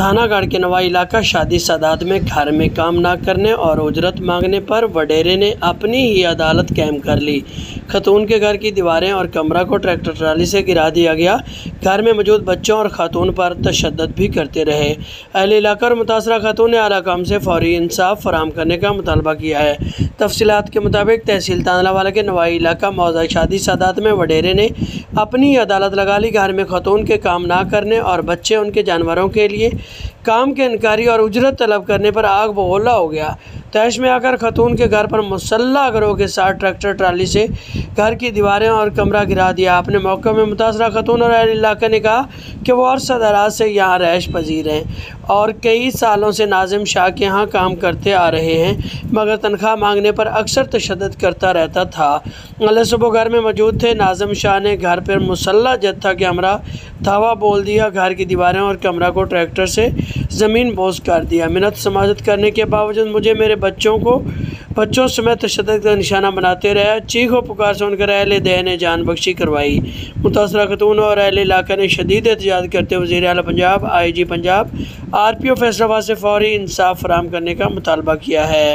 थानागढ़ के नवा इलाका शादी सादात में घर में काम ना करने और उजरत मांगने पर वडेरे ने अपनी ही अदालत कायम कर ली। खतून के घर की दीवारें और कमरा को ट्रैक्टर ट्राली से गिरा दिया गया। घर में मौजूद बच्चों और खातून पर तशद भी करते रहे। अहल इलाका और मुतासरा खातून ने आला काम से फौरी इंसाफ फराम करने का मुतालबा किया है। तफसीत के मुताबिक तहसील तांदलावाला के नवाई इलाका मौजा शादी सादात में वडेरे ने अपनी अदालत लगा ली। घर में खतून के काम ना करने और बच्चे उनके जानवरों के लिए काम के इनकारी और उजरत तलब करने पर आग बगोला हो गया। तैश में आकर खतून के घर पर मुसल्ला गरोह के साथ ट्रैक्टर, ट्राली से घर की दीवारें और कमरा गिरा दिया। अपने मौके में मुतासरा खतून और अहल इलाके ने कहा कि वो अरसा दराज से यहाँ रैश पजीर हैं और कई सालों से नाजिम शाह के यहाँ काम करते आ रहे हैं, मगर तनख्वाह मांगने पर अक्सर तशद करता रहता था। अल सुबह घर में मौजूद थे। नाजिम शाह ने घर पर मुसल्ला जत्था के हमरा धावा बोल दिया। घर की दीवारें और कमरा को ट्रैक्टर से ज़मीन बोझ कर दिया। मिन्नत समाजत करने के बावजूद मुझे मेरे बच्चों को, बच्चों समेत तशद का निशाना बनाते रहे। चीखों पुकार सुनकर अहल दह ने जान बख्शी करवाई। मुतासर खतून और अहल इलाका ने शदीद एहतजाज करते वजी अल Punjab I G Punjab R P O Faisalabad से फौरी इंसाफ फराम करने का मुतालबा किया है।